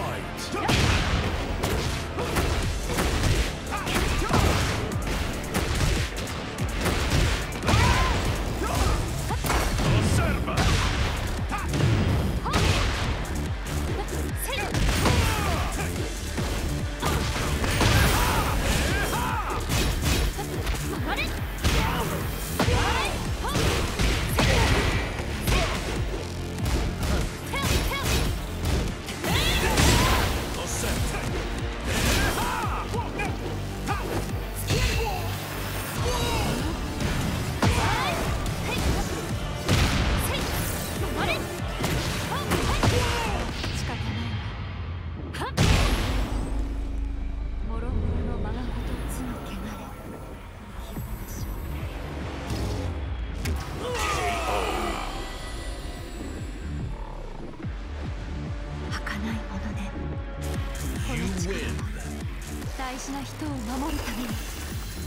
あれ大事な人を守るために。